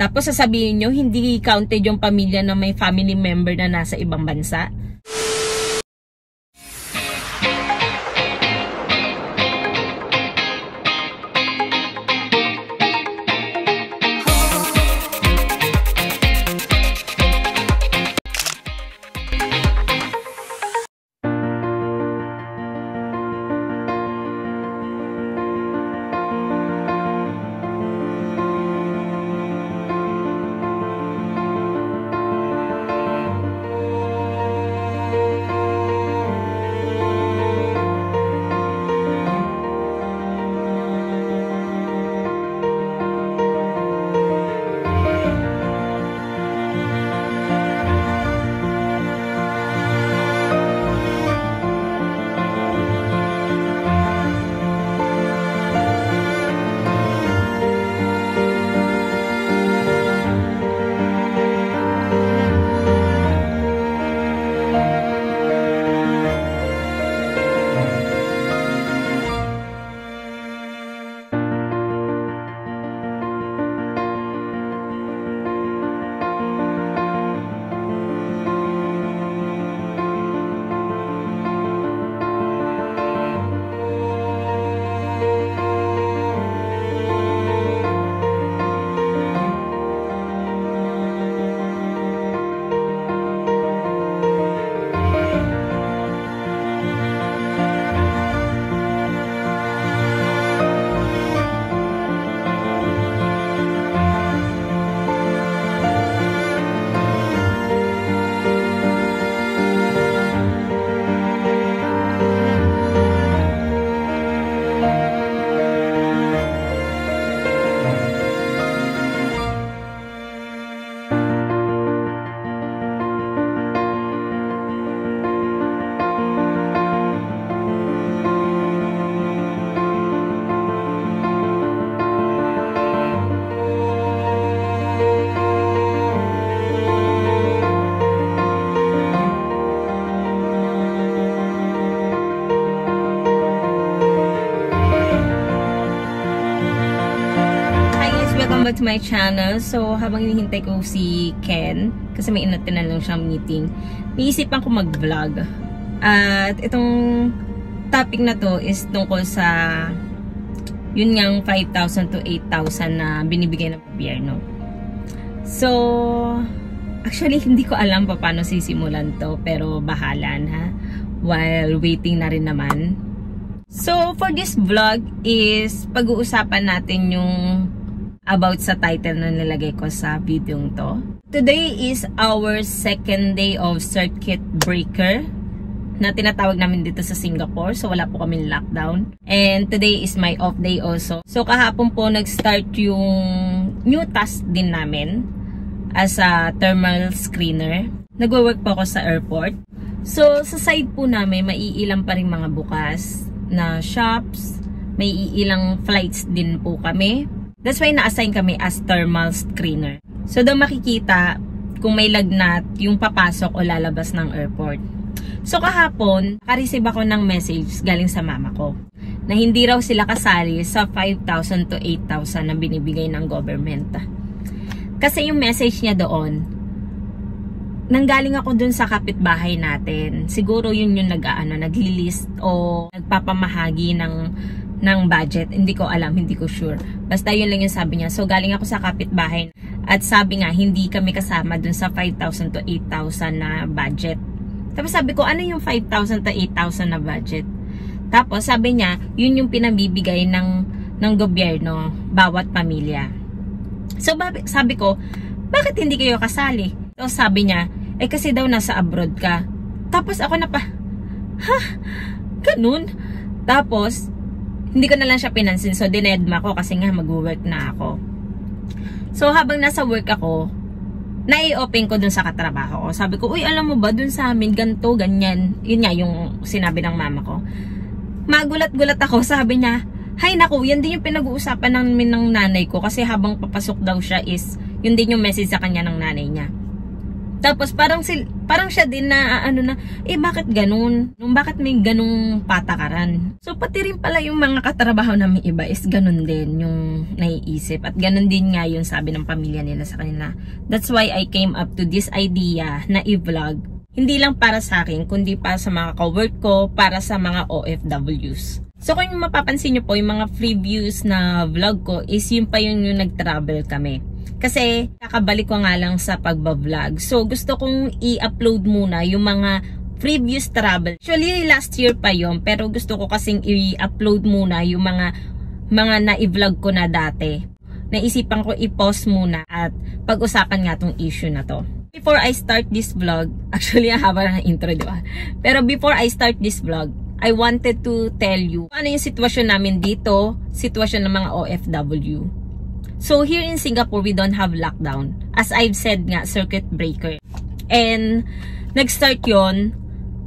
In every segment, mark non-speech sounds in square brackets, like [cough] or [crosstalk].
Tapos sasabihin nyo, hindi counted yung pamilya na may family member na nasa ibang bansa. My channel. So, habang hinihintay ko si Ken, kasi may inatinan lang siyang meeting, niisipan ko mag-vlog. At itong topic na to is tungkol sa yun ngang 5,000 to 8,000 na binibigay ng gobyerno. So, actually, hindi ko alam pa paano sisimulan to, pero bahalan ha. While waiting na rin naman. So, for this vlog is pag-uusapan natin yung about sa title na nilagay ko sa video to. Today is our second day of circuit breaker na tinatawag namin dito sa Singapore. So, wala po kami lockdown. And today is my off day also. So, kahapon po nag-start yung new task din namin as a thermal screener. Nagwo-work po ako sa airport. So, sa side po namin, maiilang pa rin mga bukas na shops. May iilang flights din po kami That's why na-assign kami as thermal screener. So daw makikita kung may lagnat yung papasok o lalabas ng airport. So kahapon, nakareceive ako ng message galing sa mama ko na hindi raw sila kasali sa 5,000 to 8,000 na binibigay ng government. Kasi yung message niya doon, nanggaling ako dun sa kapitbahay natin. Siguro yun yung nag-aano, nag-list o nagpapamahagi ng ng budget. Hindi ko alam, hindi ko sure. Basta yun lang yung sabi niya. So, galing ako sa kapitbahay. At sabi nga, hindi kami kasama dun sa 5,000 to 8,000 na budget. Tapos sabi ko, ano yung 5,000 to 8,000 na budget? Tapos sabi niya, yun yung pinabibigay ng, ng gobyerno, bawat pamilya. So, sabi ko, bakit hindi kayo kasali? So, sabi niya, eh kasi daw nasa abroad ka. Tapos ako na pa, ha? Ganun? Tapos, hindi ko na lang siya pinansin. So, dinedma ko kasi nga mag-work na ako. So, habang nasa work ako, nai-open ko dun sa katrabaho ko. Sabi ko, uy, alam mo ba, dun sa amin, ganto, ganyan. Yun nga, yung sinabi ng mama ko. Magulat-gulat ako, sabi niya, hay naku, yan din yung pinag-uusapan namin ng nanay ko kasi habang papasok daw siya is, yun din yung message sa kanya ng nanay niya. Tapos parang sil parang siya din na ano na eh bakit ganun? Nung bakit may ganung patakaran? So pati rin pala yung mga katrabaho namin iba is ganun din yung naiisip at ganun din nga yung sabi ng pamilya nila sa kanila. That's why I came up to this idea na i-vlog. Hindi lang para sa akin kundi para sa mga cowork ko, para sa mga OFWs. So kung mapapansin nyo po, yung mga previews na vlog ko is yung pa yung, yung nag-travel kami. Kasi kakabalik ko nga lang sa pagbablog. So gusto kong i-upload muna yung mga previous travel. Actually last year pa yon pero gusto ko kasing i-upload muna yung mga mga na-vlog ko na dati. Naisipan ko i-pause muna at pag-usapan nga tong issue na to. Before I start this vlog, [laughs] actually haba ng intro, di ba? Pero before I start this vlog, I wanted to tell you ano yung sitwasyon namin dito, sitwasyon ng mga OFW. So here in Singapore, we don't have lockdown. As I've said nga, circuit breaker. And nag-start yon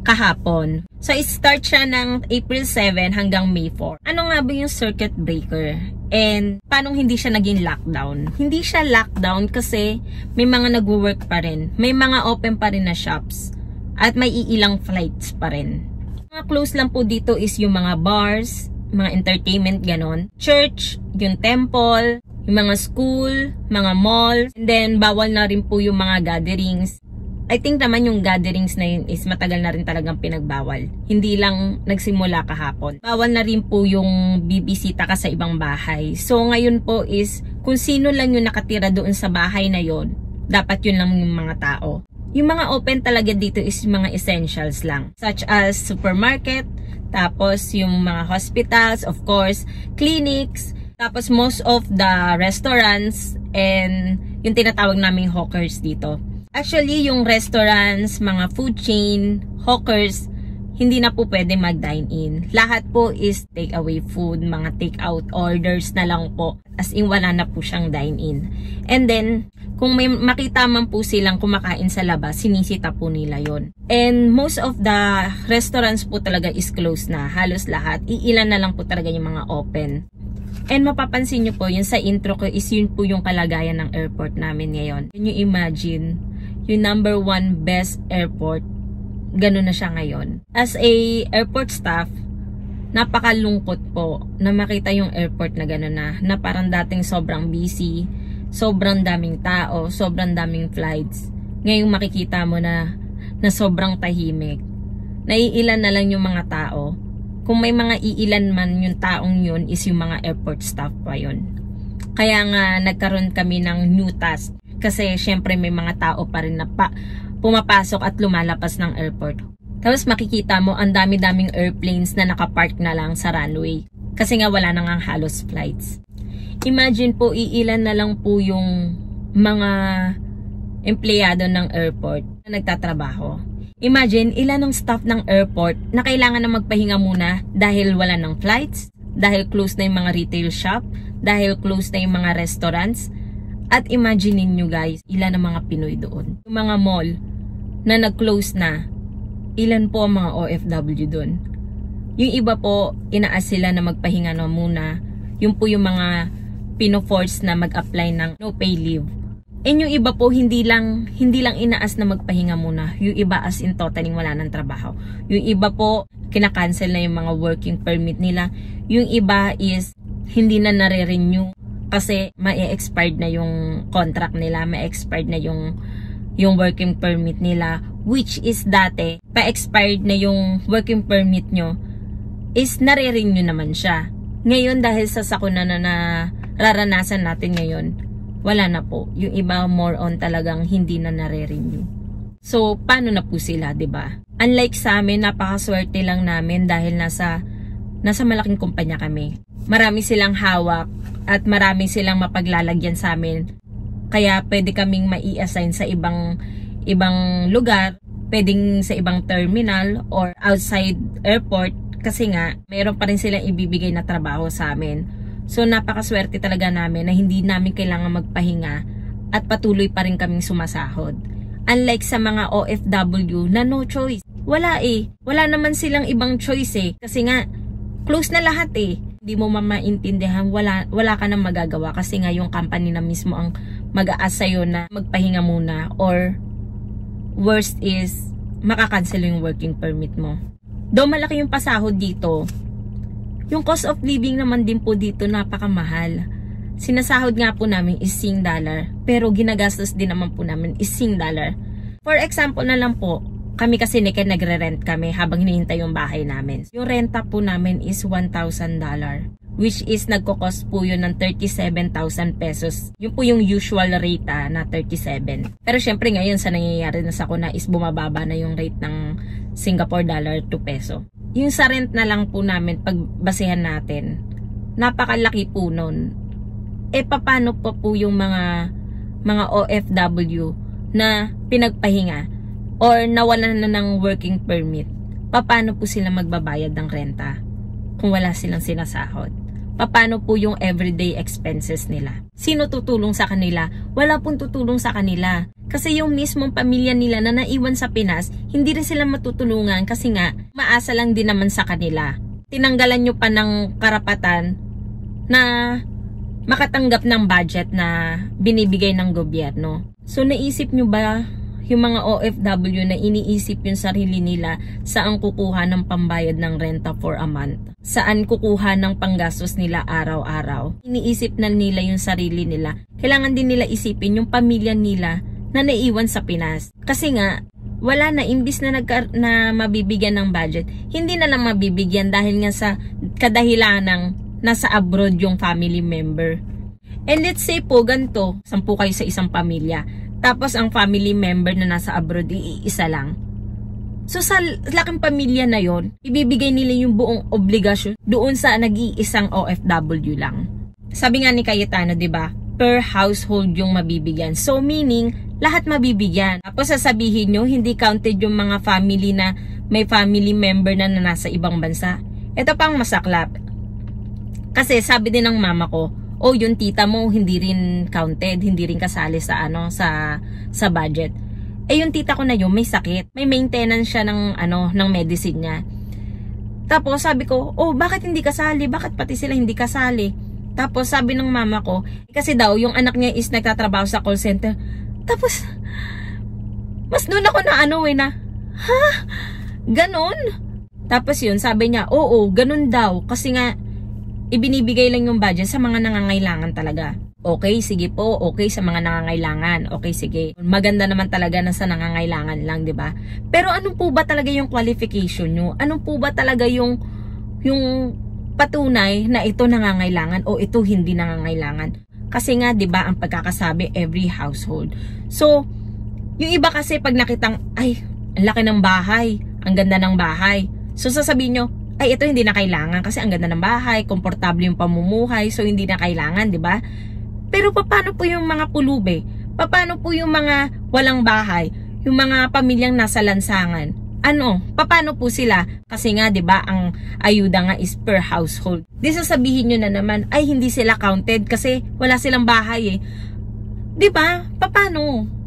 kahapon. So it-start siya ng April 7 hanggang May 4. Ano nga ba yung circuit breaker? And paano hindi siya naging lockdown? Hindi siya lockdown kasi may mga nagwo-work pa rin. May mga open pa rin na shops. At may iilang flights pa rin. Mga close lang po dito is yung mga bars, mga entertainment, ganon. Church, yung temple, yung mga school, mga mall, and then bawal na rin po yung mga gatherings. I think naman yung gatherings na yun is matagal na rin talagang pinagbawal. Hindi lang nagsimula kahapon. Bawal na rin po yung bibisita ka sa ibang bahay. So ngayon po is kung sino lang yung nakatira doon sa bahay na yon, dapat yun lang yung mga tao. Yung mga open talaga dito is yung mga essentials lang. Such as supermarket, tapos yung mga hospitals, of course, clinics, tapos most of the restaurants and yung tinatawag naming hawkers dito. Actually, yung restaurants, mga food chain, hawkers, hindi na po pwede mag-dine-in. Lahat po is take-away food, mga take-out orders na lang po. As in, wala na po siyang dine-in. And then, kung may makita man po silang kumakain sa labas, sinisita po nila yon. And most of the restaurants po talaga is closed na. Halos lahat. Iilan na lang po talaga yung mga open. And mapapansin nyo po, yun sa intro ko is yun po yung kalagayan ng airport namin ngayon. Can you imagine, yung number one best airport, ganun na siya ngayon. As a airport staff, napakalungkot po na makita yung airport na gano'n na, na parang dating sobrang busy, sobrang daming tao, sobrang daming flights. Ngayong makikita mo na, na sobrang tahimik. Naiilan na lang yung mga tao kung may mga iilan man yung taong yun is yung mga airport staff pa yun. Kaya nga nagkaroon kami ng new task kasi syempre may mga tao pa rin na pa, pumapasok at lumalapas ng airport. Tapos makikita mo ang dami-daming airplanes na nakapark na lang sa runway kasi nga wala nang halos flights. Imagine po iilan na lang po yung mga empleyado ng airport na nagtatrabaho Imagine, ilan ng staff ng airport na kailangan na magpahinga muna dahil wala ng flights, dahil close na yung mga retail shop, dahil close na yung mga restaurants. At imagine niyo guys, ilan ang mga Pinoy doon. Yung mga mall na nag-close na, ilan po ang mga OFW doon. Yung iba po, inaas sila na magpahinga na muna. Yung po yung mga pino-force na mag-apply ng no pay leave And yung iba po, hindi lang, hindi lang inaas na magpahinga muna. Yung iba as in totaling wala ng trabaho. Yung iba po, kinakancel na yung mga working permit nila. Yung iba is, hindi na nare-renew kasi ma-expired na yung contract nila, ma-expired na yung yung working permit nila which is dati pa-expired na yung working permit nyo is nare-renew naman siya. Ngayon dahil sa sakuna na na raranasan natin ngayon, wala na po. Yung iba more on talagang hindi na nare-renew. So, paano na po sila, ba? Unlike sa amin, napakaswerte lang namin dahil nasa nasa malaking kumpanya kami. Marami silang hawak at marami silang mapaglalagyan sa amin. Kaya pwede kaming mai-assign sa ibang ibang lugar, pwedeng sa ibang terminal or outside airport kasi nga mayroon pa rin silang ibibigay na trabaho sa amin. So napakaswerte talaga namin na hindi namin kailangan magpahinga at patuloy pa rin kaming sumasahod. Unlike sa mga OFW na no choice. Wala eh. Wala naman silang ibang choice eh. Kasi nga, close na lahat eh. Hindi mo mamaintindihan, wala, wala ka nang magagawa kasi nga yung company na mismo ang mag-aas sa'yo na magpahinga muna or worst is makakancel yung working permit mo. Though malaki yung pasahod dito, yung cost of living naman din po dito napakamahal. Sinasahod nga po namin is $6 pero ginagastos din naman po namin is $6 For example na lang po, kami kasi ni Ken nagre-rent kami habang hinihintay yung bahay namin. Yung renta po namin is $1,000 which is nagko-cost po yun ng 37,000 pesos. Yun po yung usual rate ah, na 37. Pero syempre ngayon sa nangyayari na sa kuna is bumababa na yung rate ng Singapore dollar to peso. Yung sa rent na lang po namin pagbasehan natin, napakalaki po nun. E paano po po yung mga mga OFW na pinagpahinga or nawalan na ng working permit? Paano po sila magbabayad ng renta kung wala silang sinasahod? paano po yung everyday expenses nila. Sino tutulong sa kanila? Wala pong tutulong sa kanila. Kasi yung mismong pamilya nila na naiwan sa Pinas, hindi rin sila matutulungan kasi nga, maasa lang din naman sa kanila. Tinanggalan nyo pa ng karapatan na makatanggap ng budget na binibigay ng gobyerno. So naisip nyo ba yung mga OFW na iniisip yung sarili nila saan kukuha ng pambayad ng renta for a month. Saan kukuha ng panggastos nila araw-araw. Iniisip na nila yung sarili nila. Kailangan din nila isipin yung pamilya nila na naiwan sa Pinas. Kasi nga, wala na imbis na nagka, na mabibigyan ng budget, hindi na lang mabibigyan dahil nga sa kadahilan ng nasa abroad yung family member. And let's say po ganto, sampu kayo sa isang pamilya tapos ang family member na nasa abroad, iisa lang. So sa laking pamilya na yon, ibibigay nila yung buong obligasyon doon sa nag-iisang OFW lang. Sabi nga ni Cayetano, 'di ba? Per household yung mabibigyan. So meaning lahat mabibigyan. Tapos sasabihin nyo, hindi counted yung mga family na may family member na, na nasa ibang bansa. Ito pang masaklap. Kasi sabi din ng mama ko, o yung tita mo hindi rin counted, hindi rin kasali sa ano sa sa budget. Eh yung tita ko na yun may sakit, may maintenance siya ng ano ng medicine niya. Tapos sabi ko, "Oh, bakit hindi kasali? Bakit pati sila hindi kasali?" Tapos sabi ng mama ko, kasi daw yung anak niya is nagtatrabaho sa call center. Tapos mas doon ako na ano eh na, ha? Ganon? Tapos yun, sabi niya, oo, ganun daw. Kasi nga, ibinibigay lang yung budget sa mga nangangailangan talaga. Okay, sige po, okay sa mga nangangailangan. Okay, sige. Maganda naman talaga na sa nangangailangan lang, 'di ba? Pero ano po ba talaga yung qualification nyo? Ano po ba talaga yung yung patunay na ito nangangailangan o ito hindi nangangailangan? Kasi nga, 'di ba, ang pagkakasabi every household. So, yung iba kasi pag nakitang ay, ang laki ng bahay, ang ganda ng bahay. So sasabihin nyo, ay ito hindi na kailangan kasi ang ganda ng bahay, komportable yung pamumuhay, so hindi na kailangan, 'di ba? Pero paano po yung mga pulube? Paano po yung mga walang bahay, yung mga pamilyang nasa lansangan? Ano? Paano po sila? Kasi nga 'di ba, ang ayuda nga is per household. Di sasabihin niyo na naman ay hindi sila counted kasi wala silang bahay eh. 'Di ba? Paano?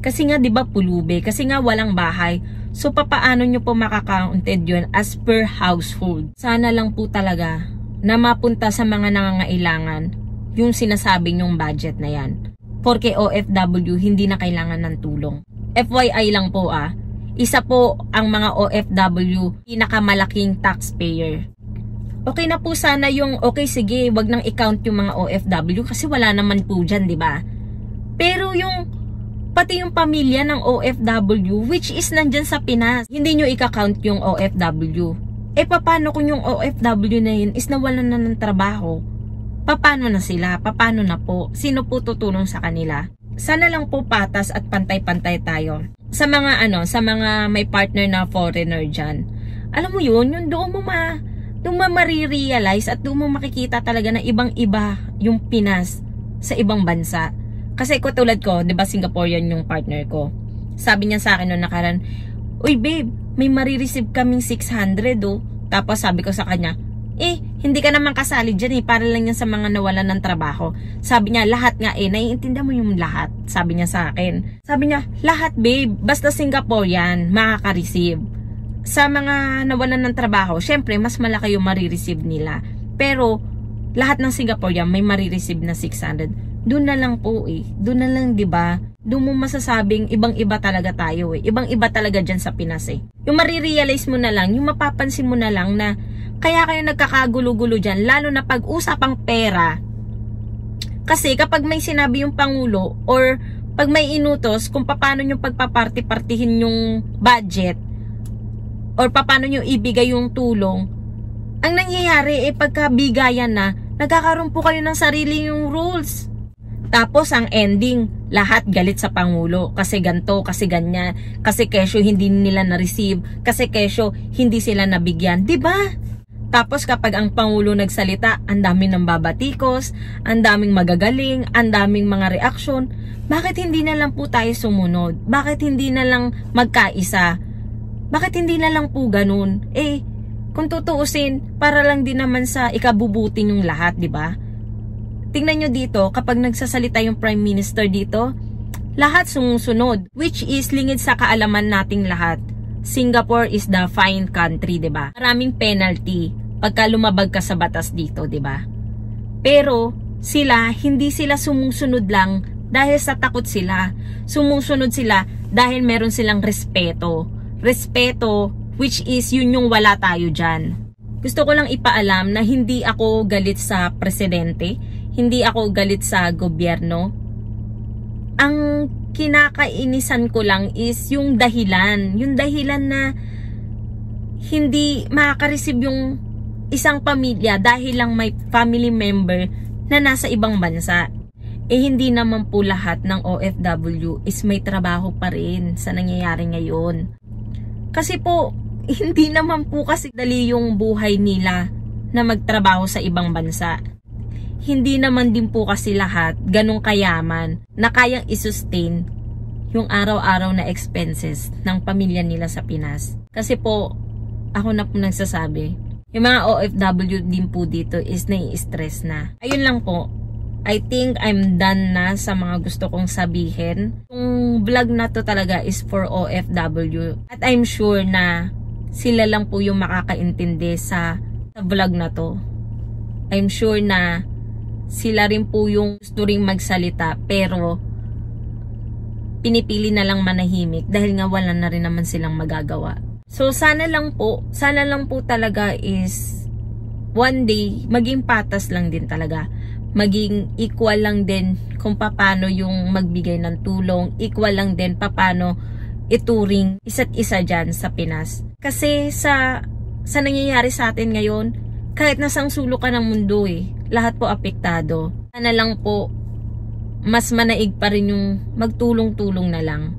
Kasi nga 'di ba pulube, kasi nga walang bahay. So, papaano nyo po makakaunted yun as per household? Sana lang po talaga na mapunta sa mga nangangailangan yung sinasabi nyong budget na yan. Porque OFW hindi na kailangan ng tulong. FYI lang po ah, isa po ang mga OFW pinakamalaking taxpayer. Okay na po sana yung okay sige, wag nang i-count yung mga OFW kasi wala naman po diyan, 'di ba? Pero yung pati yung pamilya ng OFW which is nandyan sa Pinas. Hindi nyo ika-count yung OFW. Eh paano kung yung OFW na yun is nawalan na ng trabaho? Paano na sila? Paano na po? Sino po tutulong sa kanila? Sana lang po patas at pantay-pantay tayo. Sa mga ano, sa mga may partner na foreigner dyan. Alam mo yun, yung doon mo ma, doon mo marirealize at doon mo makikita talaga na ibang-iba yung Pinas sa ibang bansa kasi ko tulad ko, 'di ba Singaporean yung partner ko. Sabi niya sa akin noong nakaraan, "Uy babe, may marireceive kaming 600 oh." Tapos sabi ko sa kanya, "Eh, hindi ka naman kasali diyan eh, para lang yan sa mga nawalan ng trabaho." Sabi niya, "Lahat nga eh, naiintindihan mo yung lahat." Sabi niya sa akin. Sabi niya, "Lahat babe, basta Singaporean makaka-receive." Sa mga nawalan ng trabaho, syempre mas malaki yung marireceive nila. Pero lahat ng Singaporean may marireceive na 600 doon na lang po eh. Doon na lang 'di ba? doon mo masasabing ibang-iba talaga tayo eh. Ibang-iba talaga dyan sa Pinas eh. Yung marirealize mo na lang, yung mapapansin mo na lang na kaya kayo nagkakagulo-gulo dyan, lalo na pag usapang pera. Kasi kapag may sinabi yung Pangulo or pag may inutos kung paano nyo pagpaparty-partihin yung budget or paano nyo ibigay yung tulong, ang nangyayari eh pagkabigayan na, nagkakaroon po kayo ng sarili yung rules. Tapos ang ending, lahat galit sa Pangulo kasi ganto, kasi ganyan, kasi kesyo hindi nila na-receive, kasi kesyo hindi sila nabigyan. ba? Tapos kapag ang Pangulo nagsalita, ang daming ng babatikos, ang daming magagaling, ang daming mga reaksyon. Bakit hindi na lang po tayo sumunod? Bakit hindi na lang magkaisa? Bakit hindi na lang po ganun? Eh, kung tutuusin, para lang din naman sa ikabubuti yung lahat, di ba? Tingnan nyo dito, kapag nagsasalita yung Prime Minister dito, lahat sumusunod, which is lingid sa kaalaman nating lahat. Singapore is the fine country, ba? Maraming penalty pagka lumabag ka sa batas dito, 'di ba? Pero sila hindi sila sumusunod lang dahil sa takot sila. Sumusunod sila dahil meron silang respeto. Respeto which is yun yung wala tayo diyan. Gusto ko lang ipaalam na hindi ako galit sa presidente, hindi ako galit sa gobyerno. Ang kinakainisan ko lang is yung dahilan. Yung dahilan na hindi makaka-receive yung isang pamilya dahil lang may family member na nasa ibang bansa. Eh hindi naman po lahat ng OFW is may trabaho pa rin sa nangyayari ngayon. Kasi po, [laughs] hindi naman po kasi dali yung buhay nila na magtrabaho sa ibang bansa hindi naman din po kasi lahat ganong kayaman na kayang isustain yung araw-araw na expenses ng pamilya nila sa Pinas. Kasi po, ako na po nagsasabi, yung mga OFW din po dito is nai-stress na. Ayun lang po, I think I'm done na sa mga gusto kong sabihin. Yung vlog na to talaga is for OFW. At I'm sure na sila lang po yung makakaintindi sa, sa vlog na to. I'm sure na sila rin po yung gusto ring magsalita pero pinipili na lang manahimik dahil nga wala na rin naman silang magagawa. So sana lang po, sana lang po talaga is one day maging patas lang din talaga. Maging equal lang din kung paano yung magbigay ng tulong, equal lang din paano ituring isa't isa dyan sa Pinas. Kasi sa sa nangyayari sa atin ngayon, kahit nasang sulok ka ng mundo eh, lahat po apektado. Sana lang po, mas manaig pa rin yung magtulong-tulong na lang.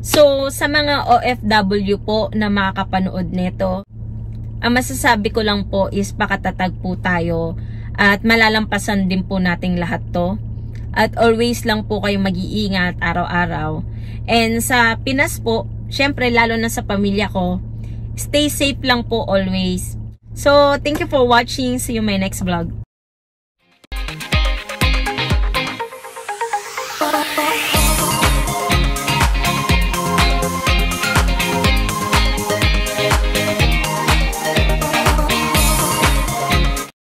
So, sa mga OFW po na makakapanood nito, ang masasabi ko lang po is pakatatag po tayo at malalampasan din po nating lahat to. At always lang po kayo mag-iingat araw-araw. And sa Pinas po, syempre lalo na sa pamilya ko, stay safe lang po always. So, thank you for watching. See you my next vlog.